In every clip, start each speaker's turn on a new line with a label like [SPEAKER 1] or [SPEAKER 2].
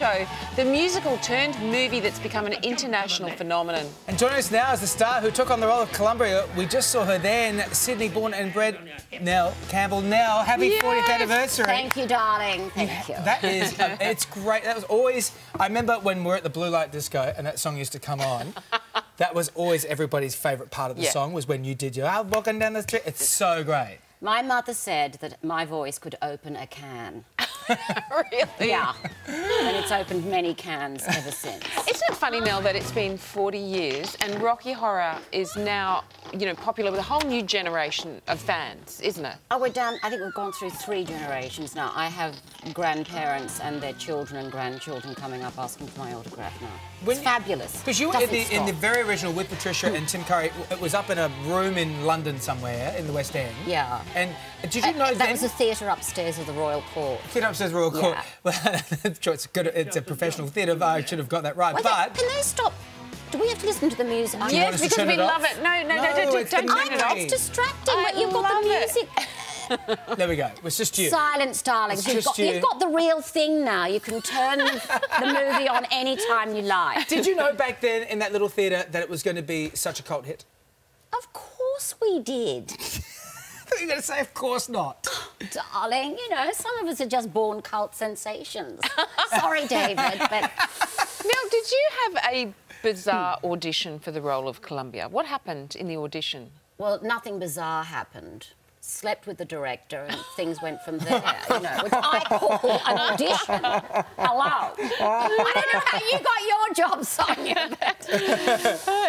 [SPEAKER 1] show, the musical turned movie that's become an international phenomenon.
[SPEAKER 2] And joining us now is the star who took on the role of Columbia. We just saw her then, Sydney born and bred Nell Campbell. Nell, happy
[SPEAKER 1] Yes.
[SPEAKER 2] 40th anniversary.
[SPEAKER 3] Thank you, darling. Thank you.
[SPEAKER 2] That is, um, it's great. That was always, I remember when we were at the Blue Light Disco and that song used to come on. that was always everybody's favourite part of the
[SPEAKER 1] Yeah.
[SPEAKER 2] song was when you did your, I'm walking down the street. It's so great.
[SPEAKER 3] My mother said that my voice could open a can.
[SPEAKER 1] really?
[SPEAKER 3] Yeah. and it's opened many cans ever since.
[SPEAKER 1] Isn't it funny, Nell, that it's been 40 years and Rocky Horror is now, you know, popular with a whole new generation of fans, isn't it?
[SPEAKER 3] Oh, we're down. I think we've gone through three generations now. I have grandparents and their children and grandchildren coming up asking for my autograph now.
[SPEAKER 2] When
[SPEAKER 3] it's
[SPEAKER 2] you-
[SPEAKER 3] fabulous.
[SPEAKER 2] Because you were in the, in the very original with Patricia and Tim Curry. It was up in a room in London somewhere in the West End.
[SPEAKER 3] Yeah.
[SPEAKER 2] And did you
[SPEAKER 3] Uh,
[SPEAKER 2] know
[SPEAKER 3] that
[SPEAKER 2] then?
[SPEAKER 3] was the theatre upstairs of the Royal Court.
[SPEAKER 2] Theatre upstairs Royal Court.
[SPEAKER 3] Yeah.
[SPEAKER 2] Well, it's good. It's a professional theatre. I should have got that right.
[SPEAKER 3] Wait,
[SPEAKER 2] but
[SPEAKER 3] can they stop? Do we have to listen to the music?
[SPEAKER 2] want
[SPEAKER 1] Yes, because we
[SPEAKER 2] it
[SPEAKER 1] love it. No, no, no,
[SPEAKER 2] No,
[SPEAKER 1] don't,
[SPEAKER 2] it's
[SPEAKER 1] don't
[SPEAKER 2] the
[SPEAKER 1] turn it off.
[SPEAKER 3] It's distracting,
[SPEAKER 1] I
[SPEAKER 3] but you've got the music.
[SPEAKER 2] there we go. It was just you.
[SPEAKER 3] Silence, darlings.
[SPEAKER 2] It's
[SPEAKER 3] You've got,
[SPEAKER 2] you.
[SPEAKER 3] you've got the real thing now. You can turn the movie on any time you like.
[SPEAKER 2] Did you know back then in that little theatre that it was going to be such a cult hit?
[SPEAKER 3] Of course we did,
[SPEAKER 2] I thought you were going to say, of course not.
[SPEAKER 3] Darling. You know, some of us are just born cult sensations. Sorry, David, but
[SPEAKER 1] Nell, did you have a bizarre audition for the role of Columbia? What happened in the audition?
[SPEAKER 3] well, nothing bizarre happened. Slept with the director and things went from there, you know, which I call an audition. Hello. I don't know how you got your job, Sonia.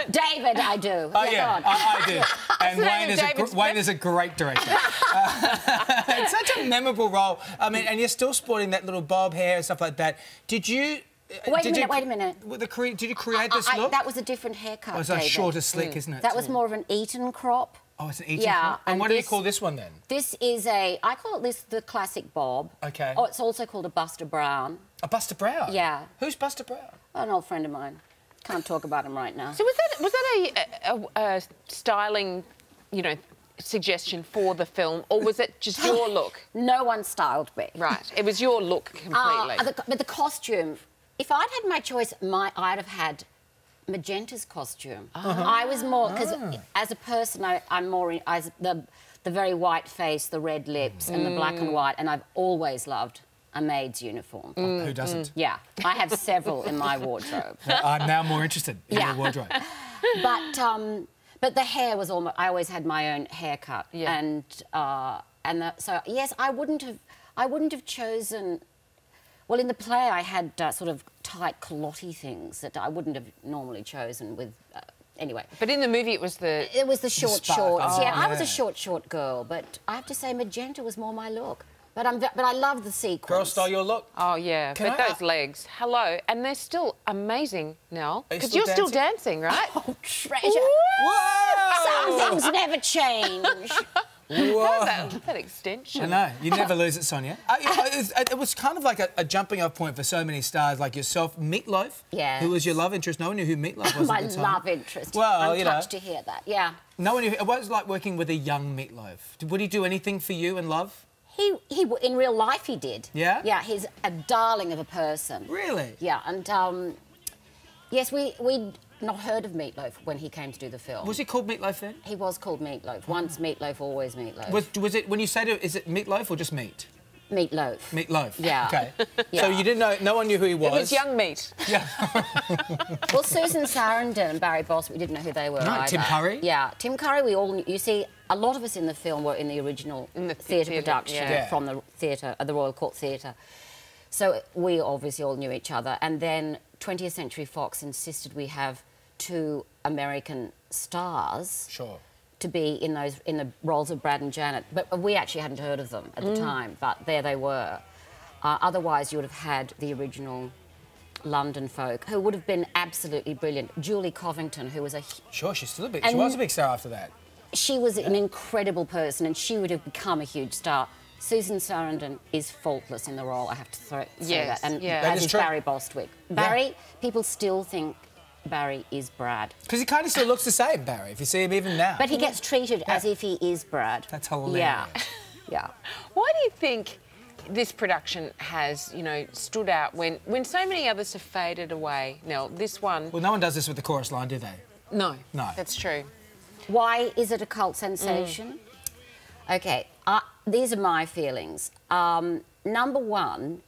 [SPEAKER 3] David, I do.
[SPEAKER 2] Oh, yeah,
[SPEAKER 3] on.
[SPEAKER 2] I, I did. And Wayne is, a,
[SPEAKER 1] David's
[SPEAKER 2] Wayne is a great director. Uh, it's such a memorable role. I mean, and you're still sporting that little bob hair and stuff like that. Did you... uh,
[SPEAKER 3] Wait a minute,
[SPEAKER 2] you,
[SPEAKER 3] wait a minute.
[SPEAKER 2] The did you create this
[SPEAKER 3] I-
[SPEAKER 2] look?
[SPEAKER 3] that was a different haircut.
[SPEAKER 2] oh, it's like
[SPEAKER 3] David.
[SPEAKER 2] shorter, slick, isn't it?
[SPEAKER 3] That was more of an Eton crop.
[SPEAKER 2] Oh, it's an Eton
[SPEAKER 3] Yeah.
[SPEAKER 2] And,
[SPEAKER 3] and
[SPEAKER 2] what do you call this one then?
[SPEAKER 3] This is a, I call it this the classic bob.
[SPEAKER 2] Okay.
[SPEAKER 3] Oh, it's also called a Buster Brown.
[SPEAKER 2] A Buster Brown?
[SPEAKER 3] Yeah.
[SPEAKER 2] Who's Buster Brown?
[SPEAKER 3] An old friend of mine. Can't talk about him right now.
[SPEAKER 1] So was that was that a, a, a styling, you know, suggestion for the film, or was it just your look?
[SPEAKER 3] No one styled me.
[SPEAKER 1] Right, it was your look completely.
[SPEAKER 3] Uh, the, but the costume, if I'd had my choice, my, I'd have had Magenta's costume. I was more because as a person, I, I'm more in, as the the very white face, the red lips, and the black and white, and I've always loved a maid's uniform.
[SPEAKER 2] Who doesn't?
[SPEAKER 3] Yeah, I have several in my wardrobe.
[SPEAKER 2] I'm now more interested in
[SPEAKER 3] Yeah.
[SPEAKER 2] your wardrobe.
[SPEAKER 3] but um, but the hair was almost. I always had my own haircut,
[SPEAKER 1] Yeah.
[SPEAKER 3] and uh, and the, so yes, I wouldn't have. I wouldn't have chosen. Well, in the play, I had uh, sort of tight culotte things that I wouldn't have normally chosen. With uh, anyway,
[SPEAKER 1] but in the movie, it was the
[SPEAKER 3] it was the short
[SPEAKER 2] spark.
[SPEAKER 3] shorts.
[SPEAKER 2] Oh,
[SPEAKER 3] yeah, I was a short short girl, but I have to say magenta was more my look. But I'm but I love the sequence.
[SPEAKER 2] Girl style your look?
[SPEAKER 1] Oh yeah,
[SPEAKER 2] Can
[SPEAKER 1] but
[SPEAKER 2] I-
[SPEAKER 1] those legs, hello, and they're still amazing now
[SPEAKER 2] Are you
[SPEAKER 1] because you're still dancing, right?
[SPEAKER 3] Oh, treasure.
[SPEAKER 2] Whoa!
[SPEAKER 3] Some things never change.
[SPEAKER 2] Whoa.
[SPEAKER 1] that, that extension.
[SPEAKER 2] I know, you never lose it, Sonia. Uh, you know, it, was, it was kind of like a, a jumping off point for so many stars like yourself. Meatloaf,
[SPEAKER 3] yeah.
[SPEAKER 2] who was your love interest. No one knew who Meatloaf was
[SPEAKER 3] my
[SPEAKER 2] at the time.
[SPEAKER 3] love interest.
[SPEAKER 2] Well,
[SPEAKER 3] I'm
[SPEAKER 2] you know.
[SPEAKER 3] touched to hear that. Yeah.
[SPEAKER 2] No one knew. It was like working with a young Meatloaf. Would he do anything for you in love?
[SPEAKER 3] He, he, in real life, he did.
[SPEAKER 2] Yeah?
[SPEAKER 3] Yeah, he's a darling of a person.
[SPEAKER 2] Really?
[SPEAKER 3] Yeah, and um, yes, we we'd not heard of Meatloaf when he came to do the film.
[SPEAKER 2] Was he called Meatloaf then?
[SPEAKER 3] He was called Meatloaf. Once Meatloaf, always Meatloaf.
[SPEAKER 2] Was, was it when you said to is it Meatloaf or just meat?
[SPEAKER 3] Meatloaf.
[SPEAKER 2] Meatloaf.
[SPEAKER 3] Yeah.
[SPEAKER 2] Okay. So you didn't know. No one knew who he was.
[SPEAKER 1] It was young meat. Yeah.
[SPEAKER 3] well, Susan Sarandon and Barry Bostwick, we didn't know who they were
[SPEAKER 2] No,
[SPEAKER 3] either.
[SPEAKER 2] Tim Curry?
[SPEAKER 3] Yeah, Tim Curry. We all knew, you see. A lot of us in the film were in the original
[SPEAKER 1] In the
[SPEAKER 3] theatre
[SPEAKER 1] theatre,
[SPEAKER 3] production
[SPEAKER 1] yeah.
[SPEAKER 2] Yeah.
[SPEAKER 3] from the theatre, uh, the Royal Court Theatre. So we obviously all knew each other. And then 20th Century Fox insisted we have two American stars
[SPEAKER 2] Sure.
[SPEAKER 3] to be in those in the roles of Brad and Janet. But we actually hadn't heard of them at the time, but there they were. Uh, otherwise, you would have had the original London folk, who would have been absolutely brilliant. Julie Covington, who was a
[SPEAKER 2] Sure, she's still a big. she was a big star after that.
[SPEAKER 3] she was an incredible person, and she would have become a huge star. Susan Sarandon is faultless in the role. I have to throw, say
[SPEAKER 1] Yes,
[SPEAKER 3] that, and
[SPEAKER 1] yeah.
[SPEAKER 2] That
[SPEAKER 3] as
[SPEAKER 2] is
[SPEAKER 3] is. Barry Bostwick. Barry, people still think Barry is Brad,
[SPEAKER 2] Because he kind of still looks the same, Barry. If you see him even now.
[SPEAKER 3] but he gets treated as if he is Brad.
[SPEAKER 2] That's hilarious.
[SPEAKER 3] Yeah, yeah.
[SPEAKER 1] Why do you think this production has, you know, stood out when when so many others have faded away. Now, this one,
[SPEAKER 2] Well, no one does this with the chorus line, do they?
[SPEAKER 1] no,
[SPEAKER 2] No.
[SPEAKER 1] that's true.
[SPEAKER 3] Why is it a cult sensation? Okay, uh, these are my feelings. Um, number one,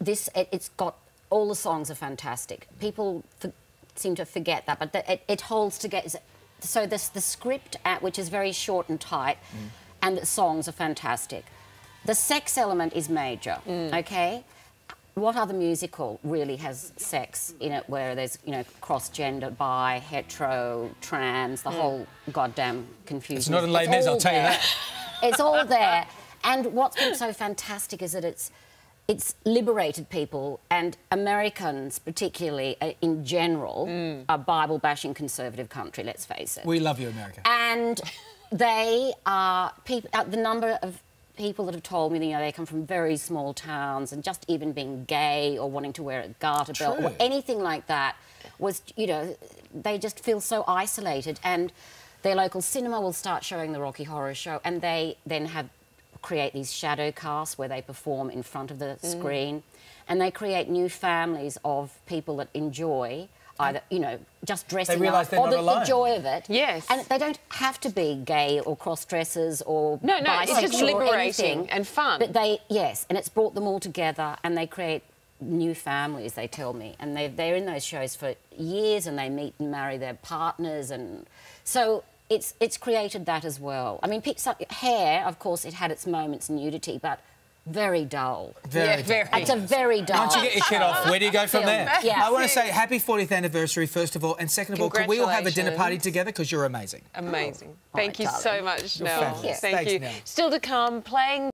[SPEAKER 3] this it, it's got all the songs are fantastic. People for, seem to forget that, but the, it, it holds together. So this the script, at, which is very short and tight, mm. and the songs are fantastic. The sex element is major. Mm. Okay. What other musical really has sex in it where there's, you know, cross gender, bi, hetero, trans, the mm. whole goddamn confusion?
[SPEAKER 2] It's not in Les Mis, I'll tell you
[SPEAKER 3] there.
[SPEAKER 2] that.
[SPEAKER 3] It's all there. And what's been so fantastic is that it's it's liberated people and Americans, particularly uh, in general, a Bible bashing conservative country, let's face it.
[SPEAKER 2] We love you, America.
[SPEAKER 3] And they are people. Uh, the number of people that have told me, you know, they come from very small towns, and just even being gay or wanting to wear a garter belt or anything like that was, you know, they just feel so isolated. And their local cinema will start showing the Rocky Horror Show, and they then have create these shadow casts where they perform in front of the mm. screen, and they create new families of people that enjoy either, you know, just dressing
[SPEAKER 2] realise
[SPEAKER 3] up
[SPEAKER 2] they're
[SPEAKER 3] or
[SPEAKER 2] not
[SPEAKER 3] the, the joy of it.
[SPEAKER 1] Yes.
[SPEAKER 3] And they don't have to be gay or cross dressers or
[SPEAKER 1] No, no, it's just
[SPEAKER 3] bisexual or
[SPEAKER 1] liberating
[SPEAKER 3] anything.
[SPEAKER 1] and fun.
[SPEAKER 3] But they, yes, and it's brought them all together, and they create new families. They tell me, and they they're in those shows for years, and they meet and marry their partners, and so. It's, it's created that as well. I mean, pe- hair, of course, it had its moments nudity, but very dull.
[SPEAKER 2] Very
[SPEAKER 1] yeah,
[SPEAKER 2] good.
[SPEAKER 1] very.
[SPEAKER 3] It's a very dull.
[SPEAKER 2] Once you get your kid off, where do you go from there?
[SPEAKER 3] Yeah.
[SPEAKER 2] I want to say happy 40th anniversary, first of all, and second of all, can we all have a dinner party together? Because you're amazing.
[SPEAKER 1] Amazing.
[SPEAKER 3] Oh,
[SPEAKER 1] Thank
[SPEAKER 3] my
[SPEAKER 1] you so much,
[SPEAKER 2] You're
[SPEAKER 1] Nell.
[SPEAKER 2] fabulous.
[SPEAKER 1] Thank
[SPEAKER 2] Thanks,
[SPEAKER 1] you.
[SPEAKER 2] Nell.
[SPEAKER 1] Still to come, playing